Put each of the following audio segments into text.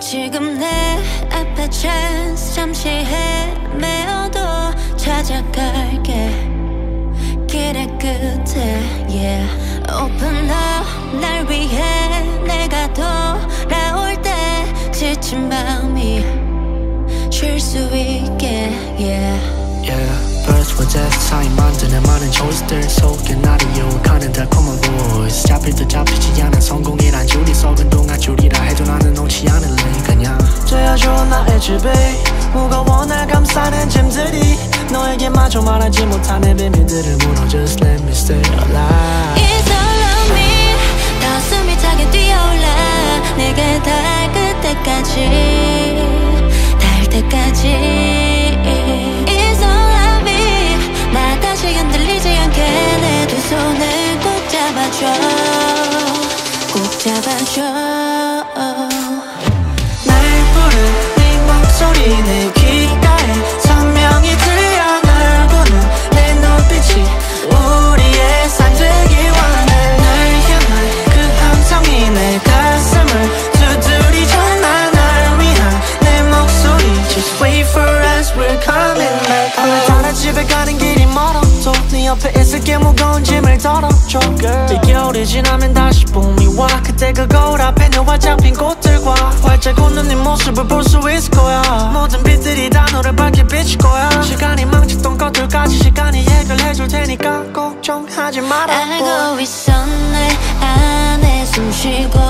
지금 내 앞에 찬스 잠시 헤매어도 찾아갈게. 길의 끝에 yeah. Open up 날 위해 내가 돌아올 때 지친 밤이 쉴 수 있게 yeah. Yeah, birth was death 사이 만드는 많은 choice들 속에 나를 유혹하는 달콤한 voice. 잡힐 듯 잡히지 않은 지배 무거워 날 감싸는 짐들이 너에게 마저 말하지 못한 내 비밀들을 물어 Just let me stay alive. It's all on me. 더 숨이 차게 뛰어올라. 내게 닿을 그때까지 닿을 때까지. It's all on me. 나 다시 흔들리지 않게 내 두 손을 꼭 잡아줘. 꼭 잡아줘 내 귓가에 선명히 들려 널 보는 내 눈빛이 우리의 삶 되길 원해 날 향한 그 함성이 내 가슴을 두드리죠 난날 위한 내 목소리. Just wait for us we're 집에 가는 길이 멀어도 네 옆에 있을게 무거운 짐을 덜어줘 이 겨울이 지나면 다시 봄이 와. 그때 그 거울 앞에 너와 잡힌 꽃들 과 활짝 웃는 네 모습을 볼 수 있을 거야. 모든 빛들이 다 너를 밝게 비칠 거야. 시간이 망쳤던 것들까지 시간이 해결해줄 테니까 걱정하지 말아보 알고 내 안에 숨 쉬고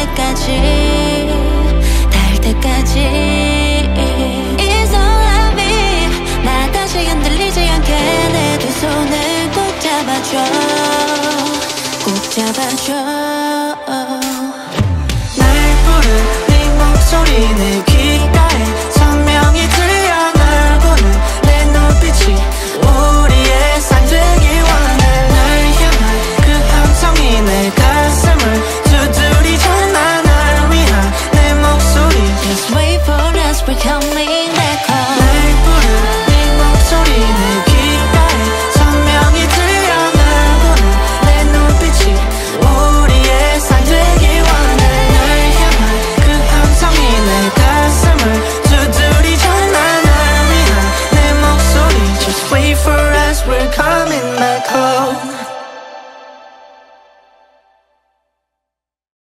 때까지 닿을 때까지. It's all I need 나 다시 흔들리지 않게 내 두 손을 꼭 잡아줘. 꼭 잡아줘.